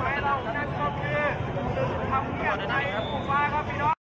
หมายเรานั่นก็คือทำเนียบไทยคู่ฟ้าครับพี่น้อง